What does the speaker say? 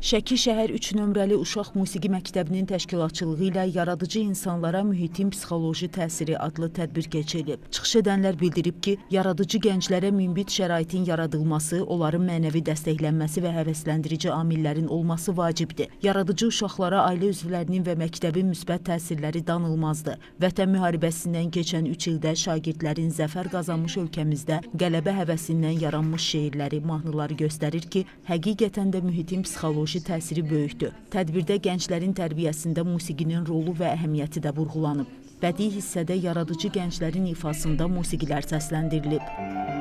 Şəki şəhər 3 nömrəli Uşaq Musiqi Məktəbinin təşkilatçılığı ilə Yaradıcı insanlara mühitin psixoloji təsiri adlı tədbir keçirilib. Çıxış edənlər bildirib ki, yaradıcı gənclərə münbit şəraitin yaradılması, onların mənəvi dəstəklənməsi və həvəsləndirici amillərin olması vacibdir. Yaradıcı uşaqlara ailə üzvlərinin və məktəbin müsbət təsirləri danılmazdır. Vətən müharibəsindən keçən 3 ildə şagirdlərin zəfər qazanmış ölkəmizdə qələbə həvəsindən yaranmış şeirləri, mahnıları göstərir ki, həqiqətən də mühitin psixoloji psixoloji təsiri böyükdür. Tədbirdə gənclərin tərbiyəsində musiqinin rolu və əhəmiyyəti də vurğulanıb. Bədii hissədə yaradıcı gənclərin ifasında musiqilər səsləndirilib.